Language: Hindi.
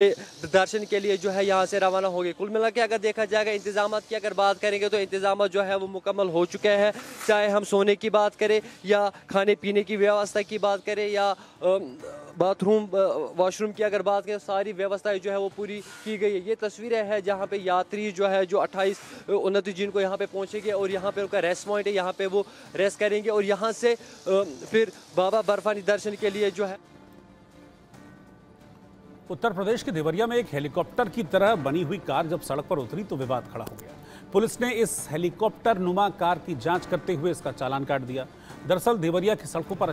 दर्शन के लिए जो है यहाँ से रवाना होंगे। कुल मिला के अगर देखा जाएगा इंतज़ाम की अगर बात करेंगे तो इंतज़ाम जो है वो मुकम्मल हो चुके हैं। चाहे हम सोने की बात करें या खाने पीने की व्यवस्था की बात करें या बाथरूम वॉशरूम की अगर बात करें, सारी व्यवस्थाएँ जो है वो पूरी की गई है। ये तस्वीरें हैं जहाँ पे यात्री जो है, जो अट्ठाईस उनतीस जून को यहाँ पे पहुँचेंगे और यहाँ पे उनका रेस्ट पॉइंट है। यहाँ पे वो रेस्ट करेंगे और यहाँ से फिर बाबा बर्फानी दर्शन के लिए जो है उत्तर प्रदेश के देवरिया में एक हेलीकॉप्टर की तरह बनी हुई कार जब सड़क पर उतरी तो विवाद खड़ा हो गया। पुलिस ने इस हेलीकॉप्टर नुमा कार की जाँच करते हुए इसका चालान काट दिया। दरअसल देवरिया की सड़कों पर